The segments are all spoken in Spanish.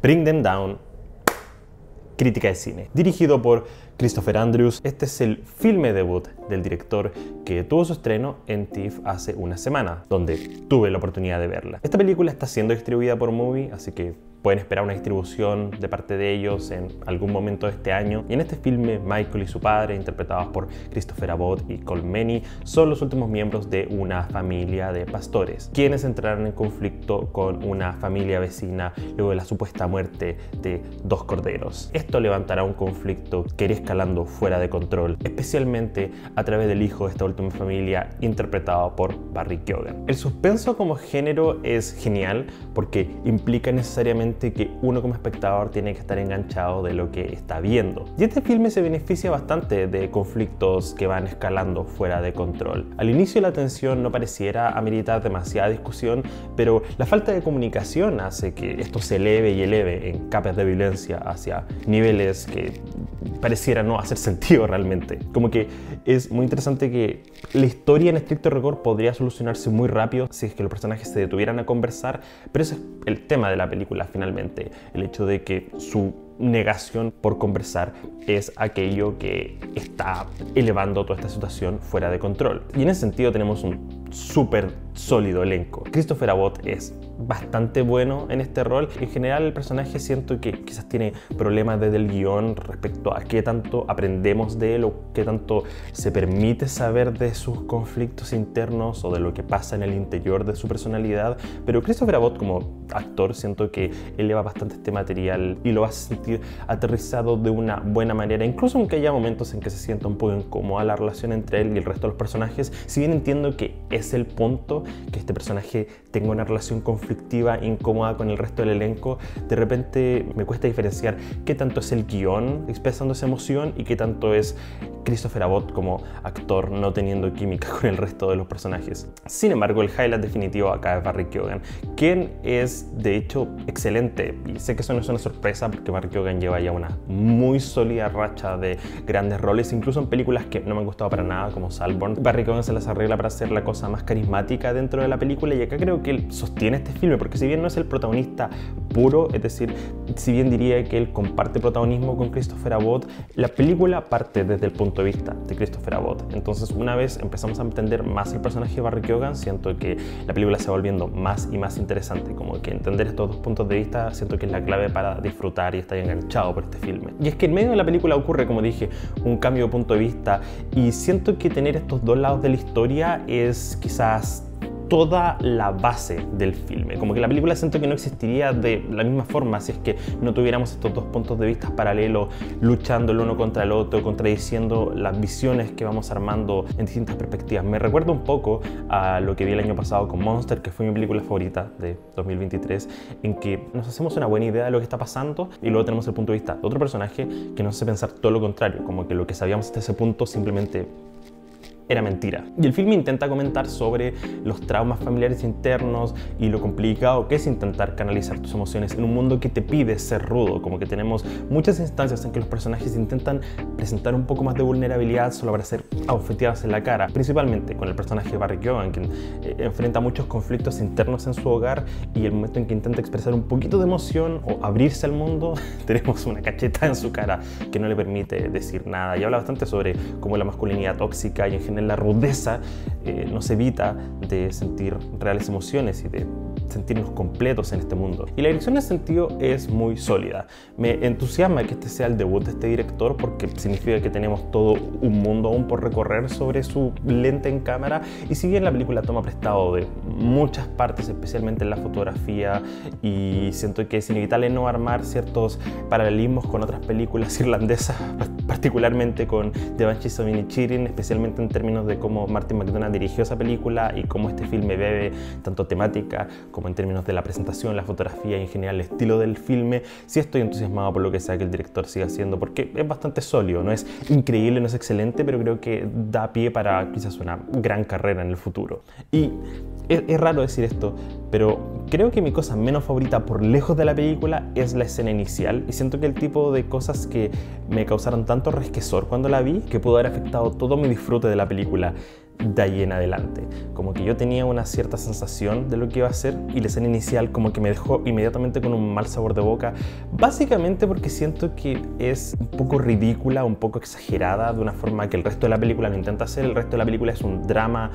Bring Them Down, crítica de cine. Dirigido por Christopher Andrews, este es el filme debut del director que tuvo su estreno en TIFF hace una semana, donde tuve la oportunidad de verla. Esta película está siendo distribuida por Movie, así que pueden esperar una distribución de parte de ellos en algún momento de este año. Y en este filme, Michael y su padre, interpretados por Christopher Abbott y Colmeny, son los últimos miembros de una familia de pastores, quienes entraron en conflicto con una familia vecina luego de la supuesta muerte de dos corderos. Esto levantará un conflicto que escalando fuera de control, especialmente a través del hijo de esta última familia, interpretado por Barry Keoghan. El suspenso como género es genial porque implica necesariamente que uno como espectador tiene que estar enganchado de lo que está viendo. Y este filme se beneficia bastante de conflictos que van escalando fuera de control. Al inicio la tensión no pareciera ameritar demasiada discusión, pero la falta de comunicación hace que esto se eleve y eleve en capas de violencia hacia niveles que pareciera no hacer sentido realmente. Como que es muy interesante que la historia en estricto rigor podría solucionarse muy rápido si es que los personajes se detuvieran a conversar, pero ese es el tema de la película finalmente, el hecho de que su negación por conversar es aquello que está elevando toda esta situación fuera de control. Y en ese sentido tenemos un súper sólido elenco. Christopher Abbott es bastante bueno en este rol. En general el personaje siento que quizás tiene problemas desde el guion respecto a qué tanto aprendemos de él o qué tanto se permite saber de sus conflictos internos o de lo que pasa en el interior de su personalidad. Pero Christopher Abbott como actor siento que eleva bastante este material y lo hace sentir aterrizado de una buena manera, incluso aunque haya momentos en que se sienta un poco incómoda la relación entre él y el resto de los personajes, si bien entiendo que es el punto que este personaje tenga una relación conflictiva, incómoda con el resto del elenco, de repente me cuesta diferenciar qué tanto es el guion expresando esa emoción y qué tanto es Christopher Abbott como actor no teniendo química con el resto de los personajes. Sin embargo, el highlight definitivo acá es Barry Keoghan, quien es de hecho excelente. Y sé que eso no es una sorpresa porque Barry Keoghan lleva ya una muy sólida racha de grandes roles, incluso en películas que no me han gustado para nada, como Salborn. Barry Keoghan se las arregla para hacer la cosa más carismática dentro de la película y acá creo que él sostiene este filme, porque si bien no es el protagonista puro, es decir, si bien diría que él comparte protagonismo con Christopher Abbott, la película parte desde el punto de vista de Christopher Abbott. Entonces, una vez empezamos a entender más el personaje de Barry Keoghan, siento que la película se va volviendo más y más interesante. Como que entender estos dos puntos de vista siento que es la clave para disfrutar y estar enganchado por este filme. Y es que en medio de la película ocurre, como dije, un cambio de punto de vista y siento que tener estos dos lados de la historia es quizás toda la base del filme. Como que la película siento que no existiría de la misma forma si es que no tuviéramos estos dos puntos de vista paralelos luchando el uno contra el otro, contradiciendo las visiones que vamos armando en distintas perspectivas. Me recuerda un poco a lo que vi el año pasado con Monster, que fue mi película favorita de 2023, en que nos hacemos una buena idea de lo que está pasando y luego tenemos el punto de vista de otro personaje que nos hace pensar todo lo contrario, como que lo que sabíamos hasta ese punto simplemente era mentira. Y el filme intenta comentar sobre los traumas familiares internos y lo complicado que es intentar canalizar tus emociones en un mundo que te pide ser rudo, como que tenemos muchas instancias en que los personajes intentan presentar un poco más de vulnerabilidad solo para ser abofeteados en la cara, principalmente con el personaje de Barry Keoghan, quien eh, enfrenta muchos conflictos internos en su hogar y el momento en que intenta expresar un poquito de emoción o abrirse al mundo, tenemos una cacheta en su cara que no le permite decir nada. Y habla bastante sobre cómo la masculinidad tóxica y en general en la rudeza eh, nos evita de sentir reales emociones y de sentirnos completos en este mundo. Y la dirección en ese sentido es muy sólida. Me entusiasma que este sea el debut de este director porque significa que tenemos todo un mundo aún por recorrer sobre su lente en cámara y si bien la película toma prestado de muchas partes, especialmente en la fotografía y siento que es inevitable no armar ciertos paralelismos con otras películas irlandesas, particularmente con The Banshees of Inisherin, especialmente en términos de cómo Martin McDonagh dirigió esa película y cómo este filme bebe tanto temática como en términos de la presentación, la fotografía y en general el estilo del filme, sí estoy entusiasmado por lo que sea que el director siga haciendo, porque es bastante sólido, no es increíble, no es excelente, pero creo que da pie para quizás una gran carrera en el futuro. Y es, raro decir esto, pero creo que mi cosa menos favorita por lejos de la película es la escena inicial y siento que el tipo de cosas que me causaron tanto resquezor cuando la vi que pudo haber afectado todo mi disfrute de la película de ahí en adelante. Como que yo tenía una cierta sensación de lo que iba a hacer y la escena inicial como que me dejó inmediatamente con un mal sabor de boca, básicamente porque siento que es un poco ridícula, un poco exagerada de una forma que el resto de la película no intenta hacer. El resto de la película es un drama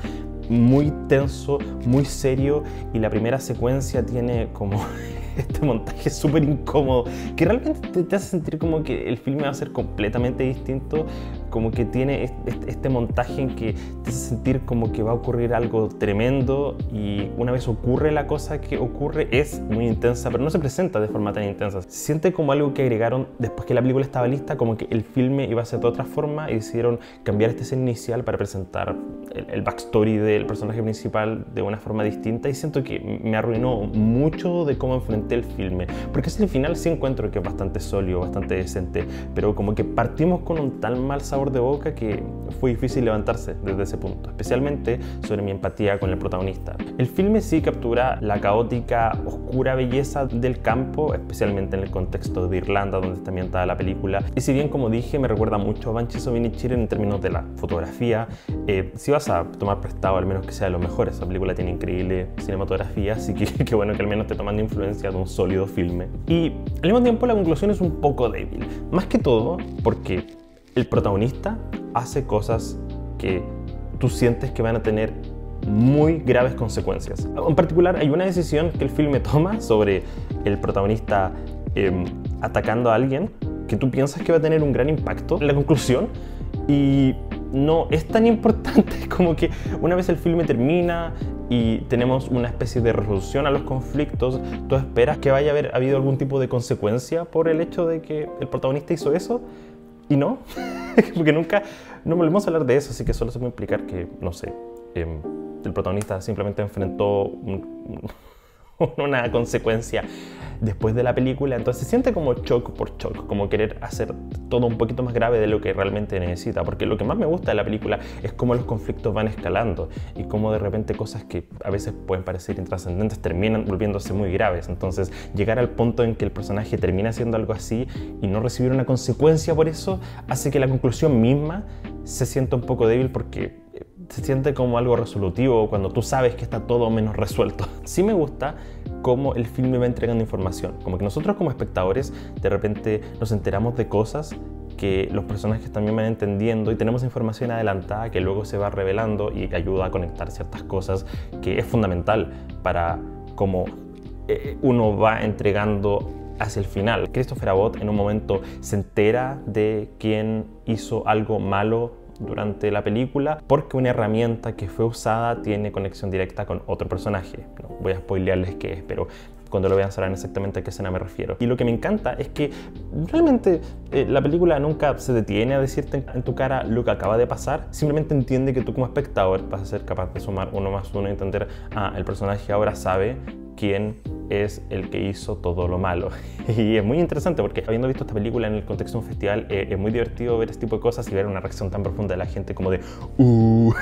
muy tenso, muy serio y la primera secuencia tiene como este montaje súper incómodo que realmente te, hace sentir como que el filme va a ser completamente distinto, como que tiene este, montaje en que te hace sentir como que va a ocurrir algo tremendo y una vez ocurre la cosa que ocurre es muy intensa, pero no se presenta de forma tan intensa. Se siente como algo que agregaron después que la película estaba lista, como que el filme iba a ser de otra forma y decidieron cambiar este escena inicial para presentar el, el backstory del personaje principal de una forma distinta y siento que me arruinó mucho de cómo enfrentar el filme. Porque es el final sí encuentro que es bastante sólido, bastante decente, pero como que partimos con un tal mal sabor de boca que fue difícil levantarse desde ese punto, especialmente sobre mi empatía con el protagonista. El filme sí captura la caótica, oscura belleza del campo, especialmente en el contexto de Irlanda, donde está ambientada la película. Y si bien, como dije, me recuerda mucho a Banshees of en términos de la fotografía, eh, si vas a tomar prestado, al menos que sea de los mejores, esa película tiene increíble cinematografía, así que qué bueno que al menos esté tomando influencia de un sólido filme. Y al mismo tiempo la conclusión es un poco débil, más que todo porque el protagonista hace cosas que tú sientes que van a tener muy graves consecuencias. En particular hay una decisión que el filme toma sobre el protagonista em, atacando a alguien que tú piensas que va a tener un gran impacto en la conclusión y no es tan importante como que una vez el filme termina y tenemos una especie de resolución a los conflictos, tú esperas que vaya a haber habido algún tipo de consecuencia por el hecho de que el protagonista hizo eso y no, porque nunca, no volvemos a hablar de eso, así que solo se puede implicar que, no sé, em, el protagonista simplemente enfrentó una consecuencia después de la película, entonces se siente como shock por shock, como querer hacer todo un poquito más grave de lo que realmente necesita, porque lo que más me gusta de la película es cómo los conflictos van escalando y cómo de repente cosas que a veces pueden parecer intrascendentes terminan volviéndose muy graves, entonces llegar al punto en que el personaje termina haciendo algo así y no recibir una consecuencia por eso hace que la conclusión misma se sienta un poco débil porque se siente como algo resolutivo cuando tú sabes que está todo menos resuelto. Sí me gusta cómo el filme va entregando información, como que nosotros como espectadores de repente nos enteramos de cosas que los personajes también van entendiendo y tenemos información adelantada que luego se va revelando y ayuda a conectar ciertas cosas que es fundamental para cómo eh, uno va entregando hacia el final. Christopher Abbott en un momento se entera de quién hizo algo malo durante la película porque una herramienta que fue usada tiene conexión directa con otro personaje. No voy a spoilearles qué es, pero cuando lo vean sabrán exactamente a qué escena me refiero. Y lo que me encanta es que realmente eh, la película nunca se detiene a decirte en tu cara lo que acaba de pasar, simplemente entiende que tú como espectador vas a ser capaz de sumar uno más uno y entender, ah, el personaje ahora sabe quién es el que hizo todo lo malo. Y es muy interesante porque habiendo visto esta película en el contexto de un festival, eh, es muy divertido ver este tipo de cosas y ver una reacción tan profunda de la gente como de uh.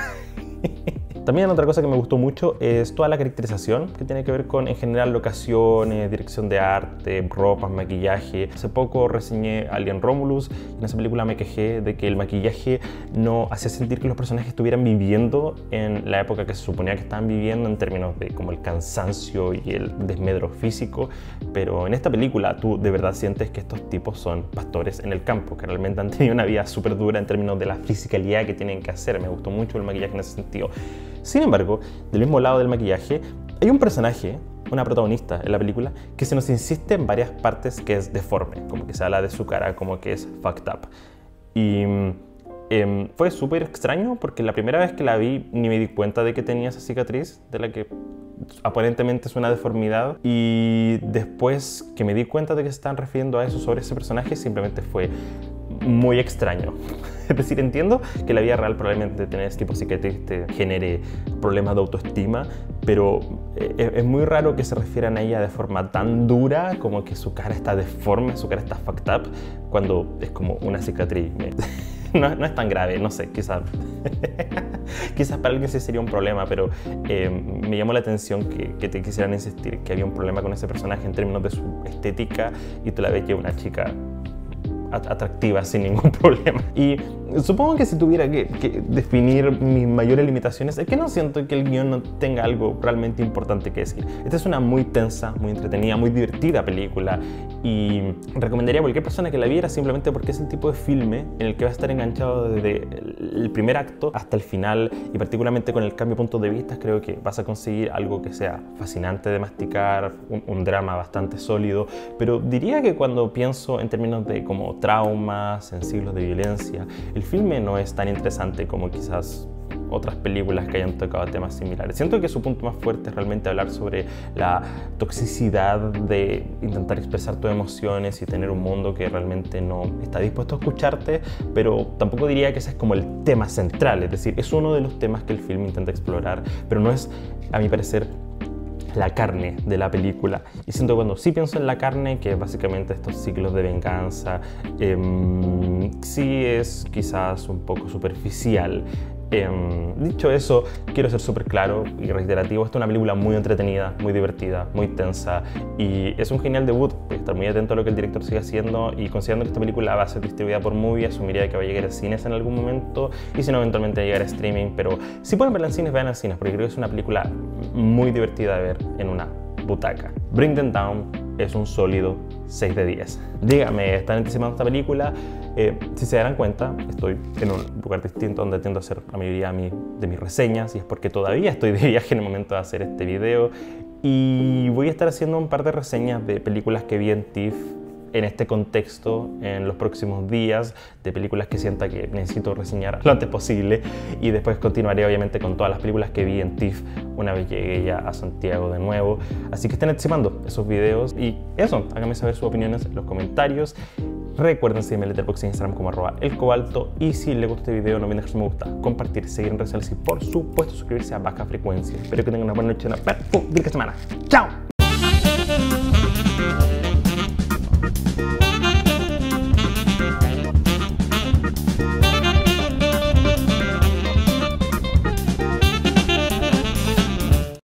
También otra cosa que me gustó mucho es toda la caracterización que tiene que ver con en general locaciones, dirección de arte, ropas, maquillaje. Hace poco reseñé Alien Romulus y en esa película me quejé de que el maquillaje no hacía sentir que los personajes estuvieran viviendo en la época que se suponía que estaban viviendo en términos de como el cansancio y el desmedro físico, pero en esta película tú de verdad sientes que estos tipos son pastores en el campo, que realmente han tenido una vida súper dura en términos de la fisicalidad que tienen que hacer. Me gustó mucho el maquillaje en ese sentido. Sin embargo, del mismo lado del maquillaje, hay un personaje, una protagonista en la película, que se nos insiste en varias partes que es deforme, como que se habla de su cara como que es fucked up. Y em, fue súper extraño porque la primera vez que la vi ni me di cuenta de que tenía esa cicatriz, de la que aparentemente es una deformidad. Y después que me di cuenta de que se están refiriendo a eso sobre ese personaje, simplemente fue muy extraño. Es decir, entiendo que la vida real probablemente tener este tipo de cicatriz te genere problemas de autoestima, pero eh, es muy raro que se refieran a ella de forma tan dura como que su cara está deforme, su cara está fucked up, cuando es como una cicatriz. No, es tan grave, no sé, quizás quizás para alguien sí sería un problema, pero eh, me llamó la atención que, te quisieran insistir que había un problema con ese personaje en términos de su estética y tú la ves que una chica atractiva sin ningún problema. Y supongo que si tuviera que, definir mis mayores limitaciones, es que no siento que el guion no tenga algo realmente importante que decir. Esta es una muy tensa, muy entretenida, muy divertida película y recomendaría a cualquier persona que la viera simplemente porque es el tipo de filme en el que va a estar enganchado desde el primer acto hasta el final y particularmente con el cambio de puntos de vista creo que vas a conseguir algo que sea fascinante de masticar, un, un drama bastante sólido, pero diría que cuando pienso en términos de como traumas, en siglos de violencia, el filme no es tan interesante como quizás otras películas que hayan tocado temas similares. Siento que su punto más fuerte es realmente hablar sobre la toxicidad de intentar expresar tus emociones y tener un mundo que realmente no está dispuesto a escucharte, pero tampoco diría que ese es como el tema central, es decir, es uno de los temas que el film intenta explorar, pero no es, a mi parecer, la carne de la película. Y siento cuando sí pienso en la carne, que básicamente estos ciclos de venganza, eh, sí es quizás un poco superficial. Em, dicho eso, quiero ser súper claro y reiterativo. Esta es una película muy entretenida, muy divertida, muy tensa y es un genial debut. Voy a estar muy atento a lo que el director sigue haciendo y considerando que esta película va a ser distribuida por Movie, asumiría que va a llegar a cines en algún momento y si no, eventualmente va a llegar a streaming. Pero si pueden verla en cines, vean en cines porque creo que es una película muy divertida de ver en una butaca. Bring Them Down es un sólido 6 de 10. Dígame, ¿están anticipando esta película? Eh, si se darán cuenta, estoy en un lugar distinto donde tiendo a hacer la mayoría de mis reseñas y es porque todavía estoy de viaje en el momento de hacer este video y voy a estar haciendo un par de reseñas de películas que vi en TIFF en este contexto en los próximos días de películas que sienta que necesito reseñar lo antes posible. Y después continuaré obviamente con todas las películas que vi en TIFF una vez llegué ya a Santiago de nuevo. Así que estén anticipando esos videos. Y eso, háganme saber sus opiniones en los comentarios. Recuerden seguirme en Letterboxd en Instagram como arroba elcobalto. Y si les gusta este video no olviden dejar su me gusta, compartir, seguir en redes sociales y por supuesto suscribirse a Baja Frecuencia. Espero que tengan una buena noche, una perfecta semana. ¡Chao!